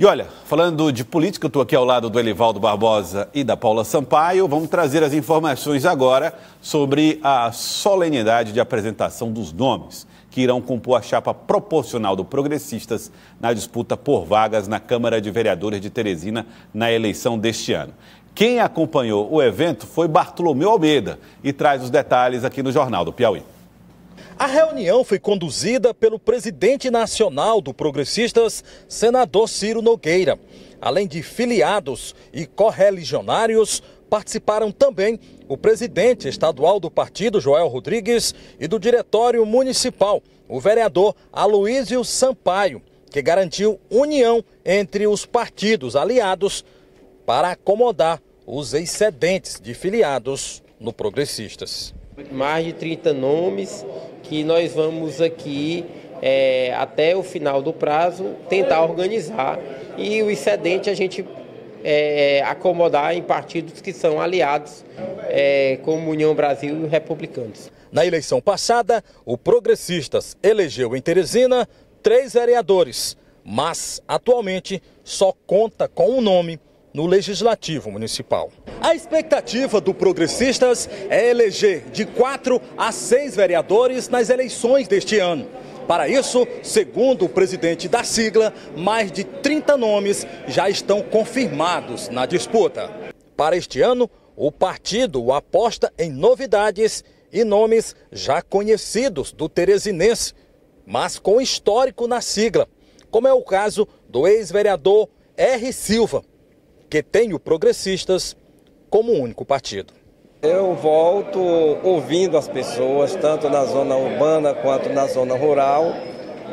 E olha, falando de política, eu estou aqui ao lado do Elivaldo Barbosa e da Paula Sampaio. Vamos trazer as informações agora sobre a solenidade de apresentação dos nomes que irão compor a chapa proporcional do Progressistas na disputa por vagas na Câmara de Vereadores de Teresina na eleição deste ano. Quem acompanhou o evento foi Bartolomeu Almeida e traz os detalhes aqui no Jornal do Piauí. A reunião foi conduzida pelo presidente nacional do Progressistas, senador Ciro Nogueira. Além de filiados e correligionários, participaram também o presidente estadual do partido, Joel Rodrigues, e do diretório municipal, o vereador Aloísio Sampaio, que garantiu união entre os partidos aliados para acomodar os excedentes de filiados no Progressistas. Mais de 30 nomes que nós vamos aqui, é, até o final do prazo, tentar organizar e o excedente a gente é, acomodar em partidos que são aliados, é, como União Brasil e Republicanos. Na eleição passada, o Progressistas elegeu em Teresina três vereadores, mas atualmente só conta com um nome no Legislativo Municipal. A expectativa do Progressistas é eleger de quatro a seis vereadores nas eleições deste ano. Para isso, segundo o presidente da sigla, mais de 30 nomes já estão confirmados na disputa. Para este ano, o partido aposta em novidades e nomes já conhecidos do Teresinense, mas com histórico na sigla, como é o caso do ex-vereador R. Silva, que tem o Progressistas como único partido. Eu volto ouvindo as pessoas, tanto na zona urbana quanto na zona rural,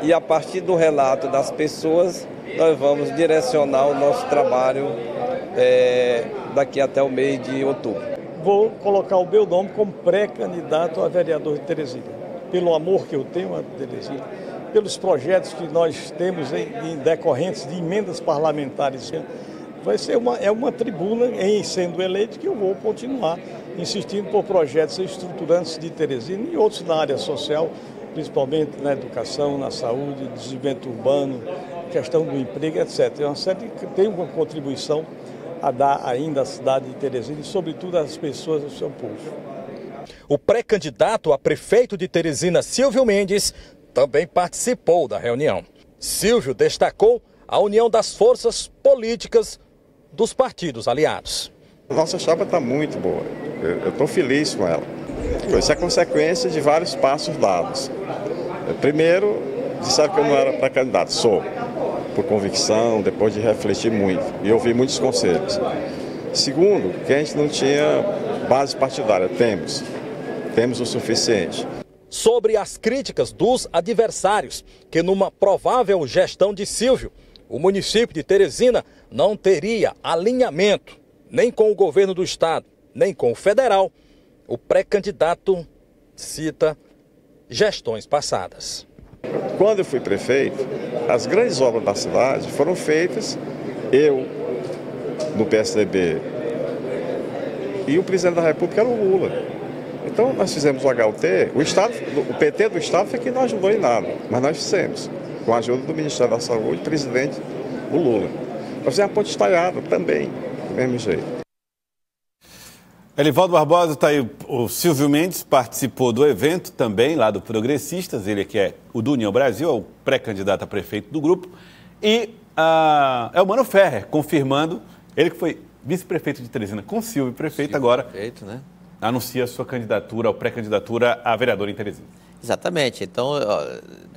e a partir do relato das pessoas, nós vamos direcionar o nosso trabalho é, daqui até o mês de outubro. Vou colocar o meu nome como pré-candidato a vereador de Teresina, pelo amor que eu tenho a Teresina, pelos projetos que nós temos em, em decorrentes de emendas parlamentares vai ser uma, é uma tribuna em sendo eleito que eu vou continuar insistindo por projetos estruturantes de Teresina e outros na área social, principalmente na educação, na saúde, desenvolvimento urbano, questão do emprego, etc. É uma série que tem uma contribuição a dar ainda à cidade de Teresina e, sobretudo, às pessoas do seu povo. O pré-candidato a prefeito de Teresina, Silvio Mendes, também participou da reunião. Silvio destacou a união das forças políticas dos partidos aliados. Nossa chapa está muito boa. Eu estou feliz com ela. Isso é consequência de vários passos dados. Primeiro, disseram que eu não era pré-candidato. Sou, por convicção, depois de refletir muito e ouvir muitos conselhos. Segundo, que a gente não tinha base partidária. Temos. Temos o suficiente. Sobre as críticas dos adversários, que numa provável gestão de Silvio, o município de Teresina não teria alinhamento nem com o governo do estado, nem com o federal. O pré-candidato cita gestões passadas. Quando eu fui prefeito, as grandes obras da cidade foram feitas eu no PSDB e o presidente da República era o Lula. Então nós fizemos o HUT, o Estado, o PT do Estado foi que não ajudou em nada, mas nós fizemos com a ajuda do Ministério da Saúde, presidente, o Lula. Fazer a ponte estaiada também, do mesmo jeito. Elivaldo Barbosa está aí, o Silvio Mendes participou do evento também, lá do Progressistas, ele que é o do União Brasil, é o pré-candidato a prefeito do grupo, e uh, é o Mano Ferrer, confirmando, ele que foi vice-prefeito de Teresina com Silvio, prefeito Silvio, agora, prefeito, né? anuncia sua candidatura, ou pré-candidatura a vereador em Teresina. Exatamente. Então,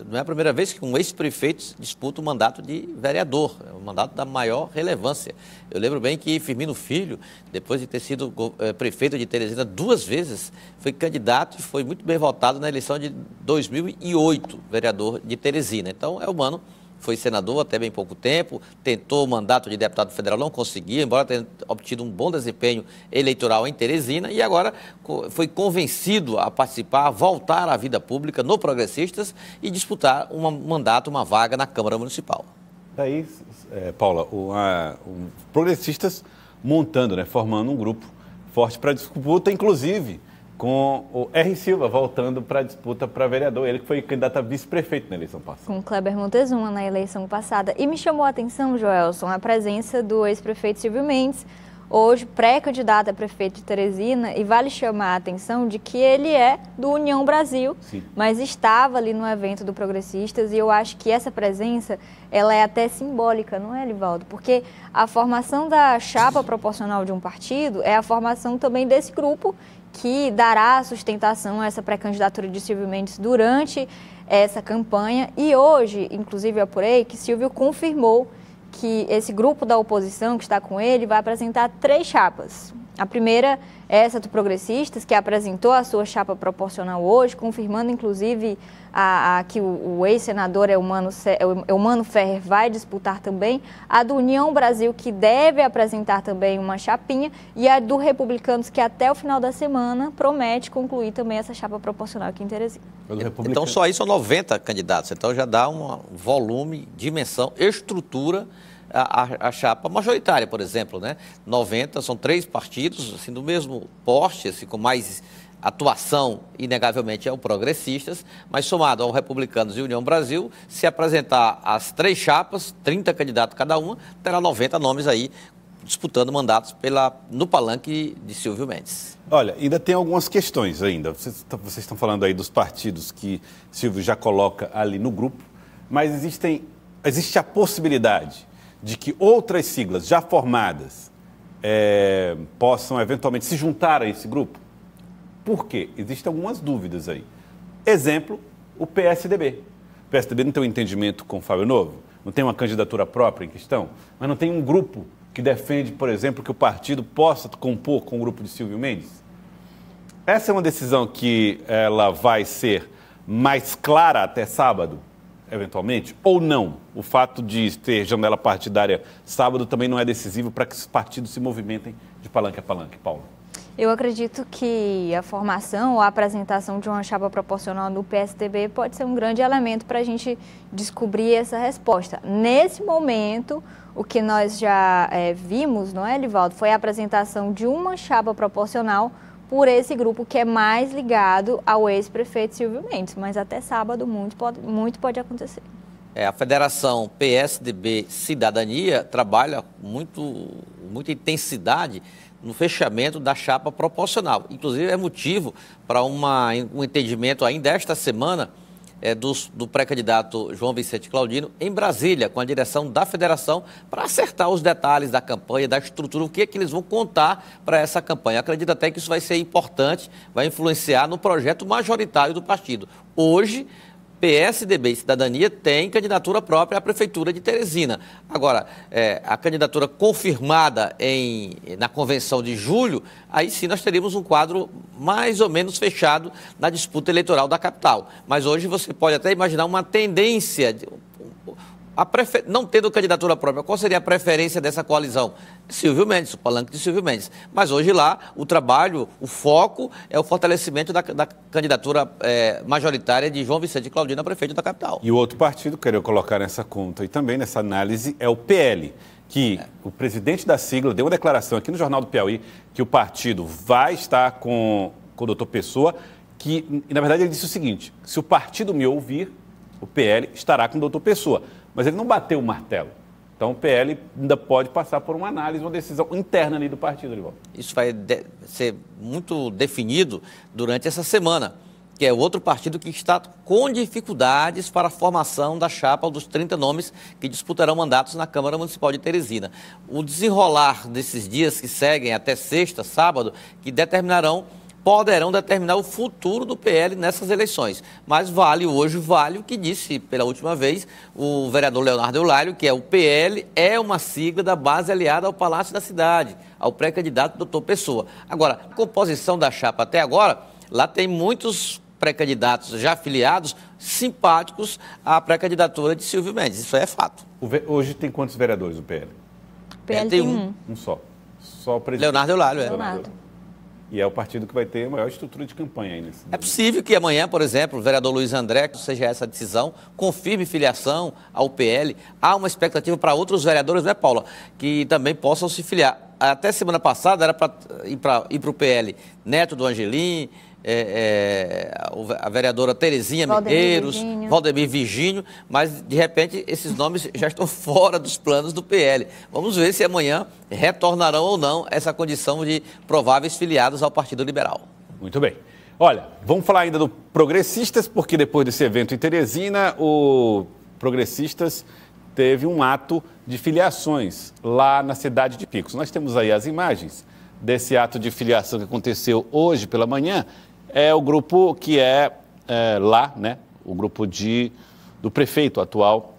não é a primeira vez que um ex-prefeito disputa o mandato de vereador, é um mandato da maior relevância. Eu lembro bem que Firmino Filho, depois de ter sido eh, prefeito de Teresina duas vezes, foi candidato e foi muito bem votado na eleição de 2008, vereador de Teresina. Então, é humano foi senador até bem pouco tempo, tentou o mandato de deputado federal, não conseguia, embora tenha obtido um bom desempenho eleitoral em Teresina, e agora foi convencido a participar, a voltar à vida pública no Progressistas e disputar um mandato, uma vaga na Câmara Municipal. Daí, é, Paula, o, a, o Progressistas montando, né, formando um grupo forte para disputa, inclusive com o R. Silva voltando para a disputa para vereador, ele que foi candidato a vice-prefeito na eleição passada. Com Kleber Montezuma na eleição passada. E me chamou a atenção, Joelson, a presença do ex-prefeito Silvio Mendes, hoje pré-candidato a prefeito de Teresina, e vale chamar a atenção de que ele é do União Brasil, Sim. mas estava ali no evento do Progressistas, e eu acho que essa presença, ela é até simbólica, não é, Livaldo? Porque a formação da chapa proporcional de um partido é a formação também desse grupo que dará sustentação a essa pré-candidatura de Silvio Mendes durante essa campanha. E hoje, inclusive, eu apurei que Silvio confirmou que esse grupo da oposição que está com ele vai apresentar três chapas. A primeira é essa do Progressistas, que apresentou a sua chapa proporcional hoje, confirmando inclusive a, a que o, o ex-senador Eumano, Eumano Ferrer vai disputar também, a do União Brasil, que deve apresentar também uma chapinha, e a do Republicanos, que até o final da semana promete concluir também essa chapa proporcional aqui em Teresina. Então só aí são 90 candidatos, então já dá um volume, dimensão, estrutura a, a, chapa majoritária, por exemplo, né? 90 são três partidos, assim, do mesmo porte, assim, com mais atuação, inegavelmente, é o Progressistas, mas somado ao Republicanos e União Brasil, se apresentar as três chapas, 30 candidatos cada uma, terá 90 nomes aí disputando mandatos pela, no palanque de Silvio Mendes. Olha, ainda tem algumas questões ainda. Vocês, vocês estão falando aí dos partidos que Silvio já coloca ali no grupo, mas existem, existe a possibilidade de que outras siglas já formadas é, possam eventualmente se juntar a esse grupo? Por quê? Existem algumas dúvidas aí. Exemplo, o PSDB. O PSDB não tem um entendimento com o Fábio Novo, não tem uma candidatura própria em questão, mas não tem um grupo que defende, por exemplo, que o partido possa compor com o grupo de Silvio Mendes? Essa é uma decisão que ela vai ser mais clara até sábado? Eventualmente, ou não? O fato de ter janela partidária sábado também não é decisivo para que os partidos se movimentem de palanque a palanque, Paulo? Eu acredito que a formação ou a apresentação de uma chapa proporcional no PSDB pode ser um grande elemento para a gente descobrir essa resposta. Nesse momento, o que nós já é, vimos, não é, Livaldo, foi a apresentação de uma chapa proporcional por esse grupo que é mais ligado ao ex-prefeito Silvio Mendes. Mas até sábado muito pode, muito pode acontecer. É, a Federação PSDB Cidadania trabalha muito, muita intensidade no fechamento da chapa proporcional. Inclusive, é motivo para um entendimento ainda esta semana é, do, do pré-candidato João Vicente Claudino em Brasília, com a direção da federação, para acertar os detalhes da campanha, da estrutura, o que é que eles vão contar para essa campanha. acredito até que isso vai ser importante, vai influenciar no projeto majoritário do partido. Hoje, PSDB e Cidadania tem candidatura própria à Prefeitura de Teresina. Agora, é, a candidatura confirmada em, na convenção de julho, aí sim nós teríamos um quadro mais ou menos fechado na disputa eleitoral da capital. Mas hoje você pode até imaginar uma tendência, prefer... não tendo candidatura própria, qual seria a preferência dessa coalizão? Silvio Mendes, o palanque de Silvio Mendes. Mas hoje lá, o trabalho, o foco é o fortalecimento da, da candidatura é, majoritária de João Vicente Claudino a prefeito da capital. E o outro partido que eu queria colocar nessa conta e também nessa análise é o PL que é. o presidente da sigla deu uma declaração aqui no Jornal do Piauí que o partido vai estar com, com o doutor Pessoa, que, na verdade, ele disse o seguinte: se o partido me ouvir, o PL estará com o doutor Pessoa mas ele não bateu o martelo. Então o PL ainda pode passar por uma análise, uma decisão interna ali do partido, Lival. Isso vai ser muito definido durante essa semana, que é outro partido que está com dificuldades para a formação da chapa dos 30 nomes que disputarão mandatos na Câmara Municipal de Teresina. O desenrolar desses dias que seguem até sexta, sábado, que determinarão poderão determinar o futuro do PL nessas eleições. Mas vale hoje, vale o que disse pela última vez o vereador Leonardo Eulário, que é o PL é uma sigla da base aliada ao Palácio da Cidade, ao pré-candidato doutor Pessoa. Agora, a composição da chapa até agora, lá tem muitos pré-candidatos já afiliados simpáticos à pré-candidatura de Silvio Mendes. Isso é fato. Hoje tem quantos vereadores o PL? O PL é, tem um. Um só. Só o presidente. Leonardo Eulário, é. Leonardo. E é o partido que vai ter a maior estrutura de campanha nesse. É possível que amanhã, por exemplo, o vereador Luiz André, seja essa decisão, confirme filiação ao PL. Há uma expectativa para outros vereadores, né, Paula, que também possam se filiar. Até semana passada era para ir para o PL Neto do Angelim, é, é, a vereadora Terezinha Valdemir Medeiros. Valdemir Virgínio, mas de repente esses nomes já estão fora dos planos do PL. Vamos ver se amanhã retornarão ou não essa condição de prováveis filiados ao Partido Liberal. Muito bem. Olha, vamos falar ainda do Progressistas, porque depois desse evento em Teresina, o Progressistas teve um ato de filiações lá na cidade de Picos. Nós temos aí as imagens desse ato de filiação que aconteceu hoje pela manhã. É o grupo que é, é lá, né? O grupo de, do prefeito atual,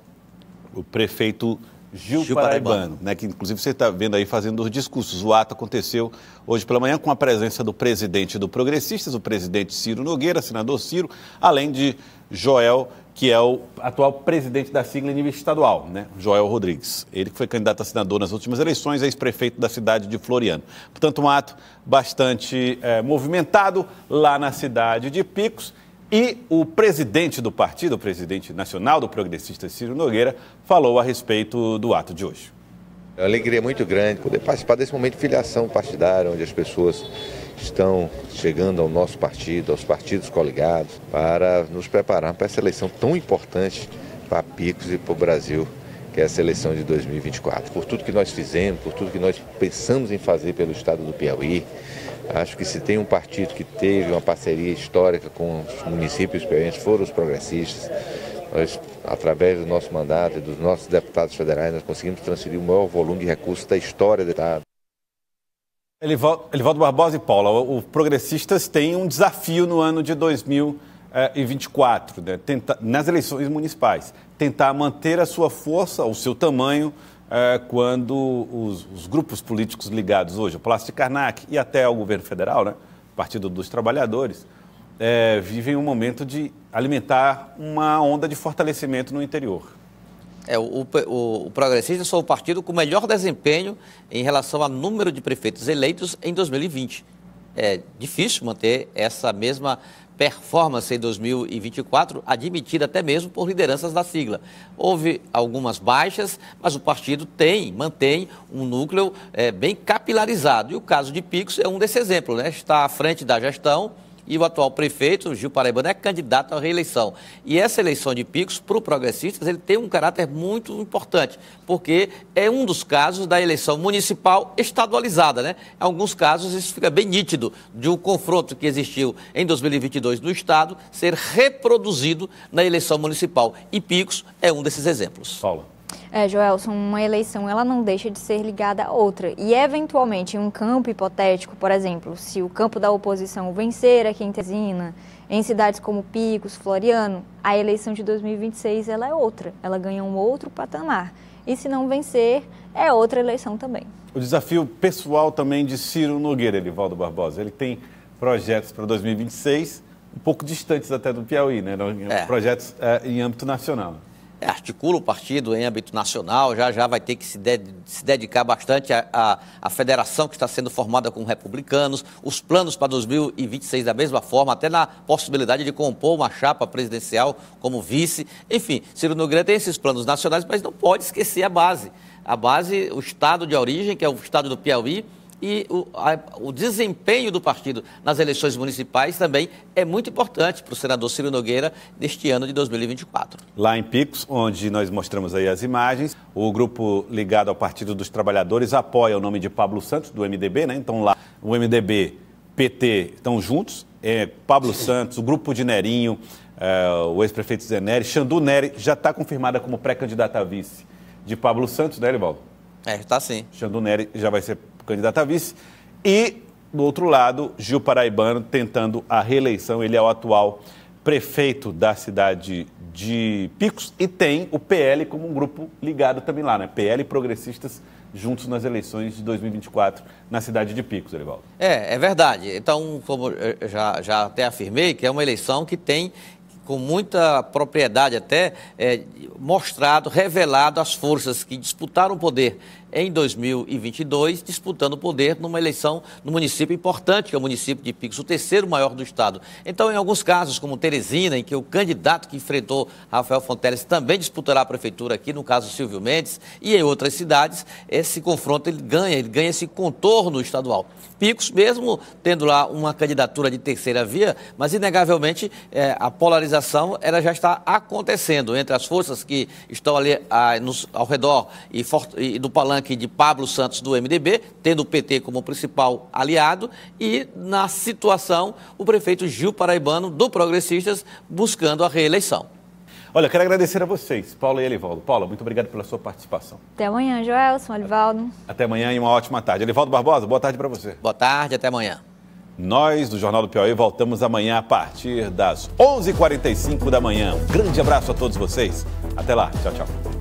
o prefeito Gil, Gil Paraibano, Paraibano, né, que inclusive você está vendo aí fazendo os discursos. O ato aconteceu hoje pela manhã com a presença do presidente do Progressistas, o presidente Ciro Nogueira, senador Ciro, além de Joel, que é o atual presidente da sigla em nível estadual, né, Joel Rodrigues. Ele que foi candidato a senador nas últimas eleições, ex-prefeito da cidade de Floriano. Portanto, um ato bastante é, movimentado lá na cidade de Picos e o presidente do partido, o presidente nacional do progressista Ciro Nogueira, falou a respeito do ato de hoje. É uma alegria muito grande poder participar desse momento de filiação partidária, onde as pessoas estão chegando ao nosso partido, aos partidos coligados, para nos preparar para essa eleição tão importante para Picos e para o Brasil, que é essa eleição de 2024. Por tudo que nós fizemos, por tudo que nós pensamos em fazer pelo estado do Piauí, Acho que se tem um partido que teve uma parceria histórica com os municípios experientes, foram os progressistas. Nós, através do nosso mandato e dos nossos deputados federais, nós conseguimos transferir o maior volume de recursos da história do Estado. Elivaldo Barbosa e Paula, os progressistas têm um desafio no ano de 2024, né? Tenta, nas eleições municipais, tentar manter a sua força, o seu tamanho, é, quando os, os, grupos políticos ligados hoje, o Palácio de Karnak e até ao governo federal, né, Partido dos Trabalhadores, é, vivem um momento de alimentar uma onda de fortalecimento no interior. É, o, o, o Progressista sou o partido com melhor desempenho em relação ao número de prefeitos eleitos em 2020. É difícil manter essa mesma performance em 2024, admitida até mesmo por lideranças da sigla. Houve algumas baixas, mas o partido tem, mantém um núcleo é, bem capilarizado. E o caso de Picos é um desse exemplo, né? Está à frente da gestão e o atual prefeito, Gil Paraibano, é candidato à reeleição. E essa eleição de Picos, para o Progressistas, ele tem um caráter muito importante, porque é um dos casos da eleição municipal estadualizada. Né? Em alguns casos, isso fica bem nítido, de um confronto que existiu em 2022 no Estado ser reproduzido na eleição municipal. E Picos é um desses exemplos. Paula. É, Joelson, uma eleição ela não deixa de ser ligada a outra. E, eventualmente, em um campo hipotético, por exemplo, se o campo da oposição vencer aqui em Tesina, em cidades como Picos, Floriano, a eleição de 2026 ela é outra. Ela ganha um outro patamar. E se não vencer, é outra eleição também. O desafio pessoal também de Ciro Nogueira, Elivaldo Barbosa. Ele tem projetos para 2026, um pouco distantes até do Piauí, né? É. Projetos é, em âmbito nacional. Articula o partido em âmbito nacional, já já vai ter que se, de, se dedicar bastante à, à, federação que está sendo formada com republicanos, os planos para 2026 da mesma forma, até na possibilidade de compor uma chapa presidencial como vice. Enfim, Ciro Nogueira tem esses planos nacionais, mas não pode esquecer a base. A base, o estado de origem, que é o estado do Piauí, e o, a, o, desempenho do partido nas eleições municipais também é muito importante para o senador Ciro Nogueira neste ano de 2024. Lá em Picos, onde nós mostramos aí as imagens, o grupo ligado ao Partido dos Trabalhadores apoia o nome de Pablo Santos, do MDB, né? Então lá o MDB, PT estão juntos, é, Pablo Santos, o grupo de Nerinho, é, o ex-prefeito Zé Nery, Xandu Nery já está confirmada como pré-candidata a vice de Pablo Santos, né, Erivaldo? É, está sim. Xandu Nery já vai ser candidato a vice. E, do outro lado, Gil Paraibano tentando a reeleição. Ele é o atual prefeito da cidade de Picos e tem o PL como um grupo ligado também lá, né? PL progressistas juntos nas eleições de 2024 na cidade de Picos, Erivaldo. É, é verdade. Então, como já, já até afirmei, que é uma eleição que tem com muita propriedade até, é, mostrado, revelado as forças que disputaram o poder em 2022, disputando o poder numa eleição no município importante, que é o município de Picos, o terceiro maior do estado. Então, em alguns casos, como Teresina, em que o candidato que enfrentou Rafael Fonteles também disputará a prefeitura aqui, no caso Silvio Mendes, e em outras cidades, esse confronto ele ganha, ele ganha esse contorno estadual. Picos, mesmo tendo lá uma candidatura de terceira via, mas inegavelmente é, a polarização ela já está acontecendo entre as forças que estão ali ah, nos, ao redor e, for, e do palanque palanque de Pablo Santos do MDB, tendo o PT como principal aliado, e na situação o prefeito Gil Paraibano do Progressistas buscando a reeleição. Olha, quero agradecer a vocês, Paula e Elivaldo. Paula, muito obrigado pela sua participação. Até amanhã, Joelson, Elivaldo. Até amanhã e uma ótima tarde. Elivaldo Barbosa, boa tarde para você. Boa tarde, até amanhã. Nós, do Jornal do Piauí, voltamos amanhã a partir das 11h45 da manhã. Um grande abraço a todos vocês. Até lá. Tchau, tchau.